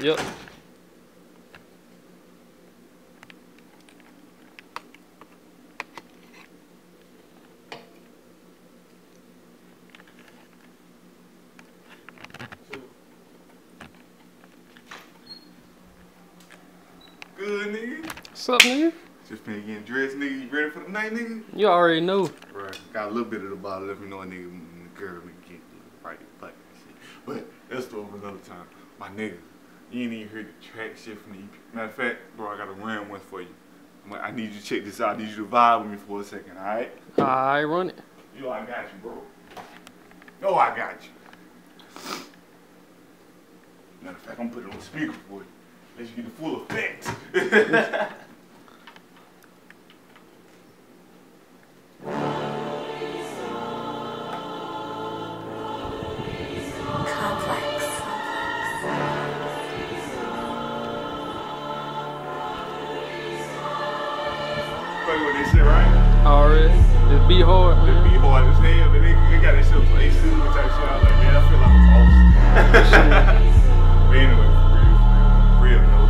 Yep. Good nigga. What's up, nigga? Just been getting dressed, nigga. You ready for the night, nigga? You already know. Right. Got a little bit of the bottle. Let me know a nigga, girl, nigga can't right, like shit. But that's over another time. My nigga, you ain't even heard the track shit from the EP. Matter of fact, bro, I got a random one for you. I'm like, I need you to check this out. I need you to vibe with me for a second, all right? I run it. Yo, I got you, bro. Yo, I got you. Matter of fact, I'm putting it on speaker for you. Let you get the full effect. Fuck with this shit, right? Oh, Already. Just be hard, It man. be hard as hell, but they, they got that shit on AC type shit. I was like, man, I feel like a boss. but anyway, for real, for real, no.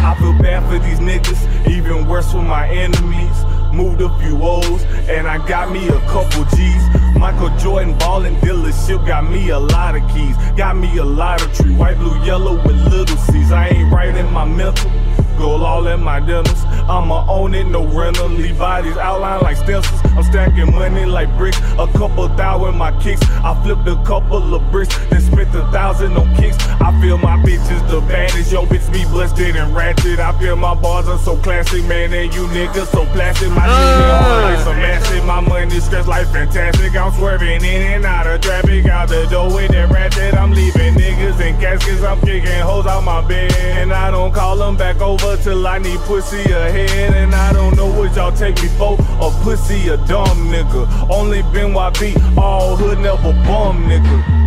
I feel bad for these niggas, even worse for my enemies. Moved a few O's, and I got me a couple G's. Michael Jordan ballin' dealership got me a lot of keys. Got me a lot of tree, white, blue, yellow with little C's. I ain't right in my mental. Gold all in my dentals. I'ma own it, no rental. Leave bodies like stencils. I'm stacking money like bricks. A couple thou in my kicks. I flipped a couple of bricks, then spent a thousand on kicks. I feel my bitches the baddest. Yo, bitch be blessed and ratchet. I feel my bars are so classic, man. And you niggas so plastic. My shit hit hard like some acid. My money stretched like fantastic. I'm swerving in and out of traffic. Out the door with that ratchet. I'm leaving caskets. I'm kicking hoes out my bed. And I don't call them back over till I need pussy ahead. And I don't know what y'all take me for. A pussy, a dumb nigga. Only been YB, all hood, never bum nigga.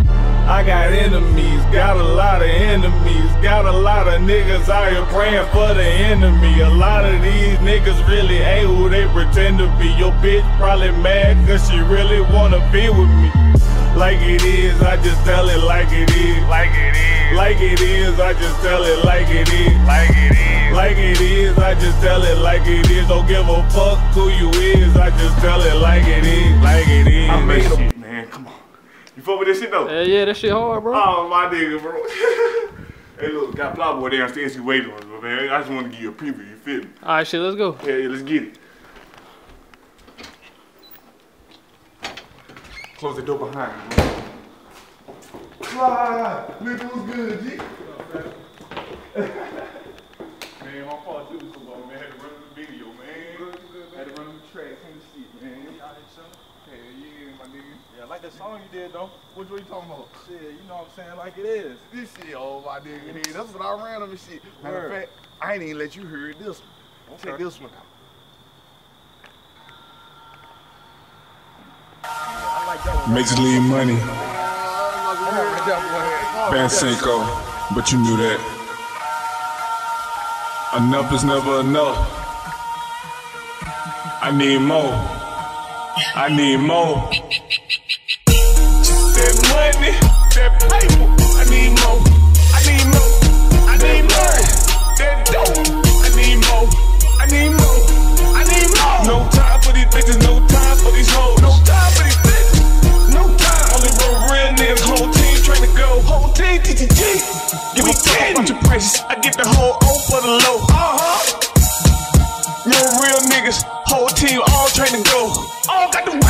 I got enemies, got a lot of enemies, got a lot of niggas out here praying for the enemy. A lot of these niggas really ain't who they pretend to be. Your bitch probably mad cause she really wanna be with me. Like it is, I just tell it like it is. Like it is. Like it is, I just tell it like it is. Like it is. Like it is, I just tell it like it is. Don't give a fuck who you is, I just tell it like it is. Like it is. I made shit, man. Come on. You fuck with this shit though? Yeah, yeah, that shit hard, bro. Oh, my nigga, bro. hey, look, got Plowboy downstairs. He waiting on us, man. I just want to give you a preview. You feel me? All right, shit, let's go. Yeah, yeah, let's get it. Close the door behind you. bro. Ah, nigga, what's good, G? man, my fault too, so long, man. Had to run the video, man. Had to run the tracks and the shit, man. Hell yeah, my nigga. Yeah, like that song you did though. Which one you talking about? Shit, you know what I'm saying? Like it is. This shit, oh my nigga, hey, that's what I ran on this shit. Matter of fact, I ain't even let you hear this one. Check this one out. Major League Money. Ban Cinco, but you knew that. Enough is never enough. I need more. I need more. That money, that paper. I need more. Team Give me 10. Bunch of prices. I get the whole O for the low. Uh huh. No real niggas, whole team all trained to go. All got the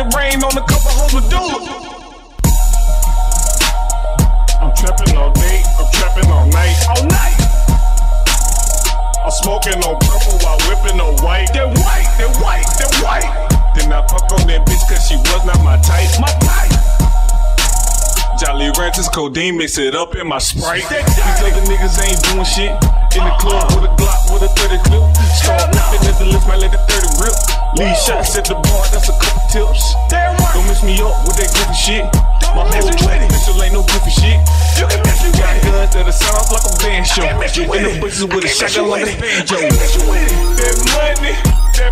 it rain on a couple hoes with Dula. I'm trapping all day, I'm trapping all night, all night. I'm smoking on purple while whipping on white. They're white, they're white, they're white. Then I fuck on that bitch cause she was not my type. My type. Jolly Ranchers, codeine, mix it up in my Sprite. These other niggas ain't doing shit. In the club with a Glock with a 30 clip. Start whipping at the lift, might let the 30 rip. Lead shots at the bar, that's a couple tips. Don't mess me up with that goofy shit. My whole track official ain't no goofy shit. You can mess with it. Got guns that'll sound like a band show. You in the bushes with a shotgun like a banjo. That money, that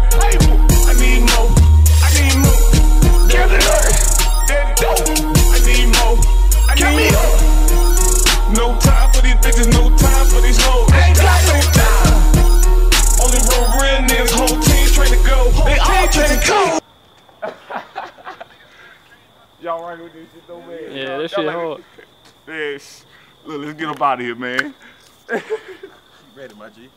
Yes. Look, let's get up out of here, man. you ready, my G.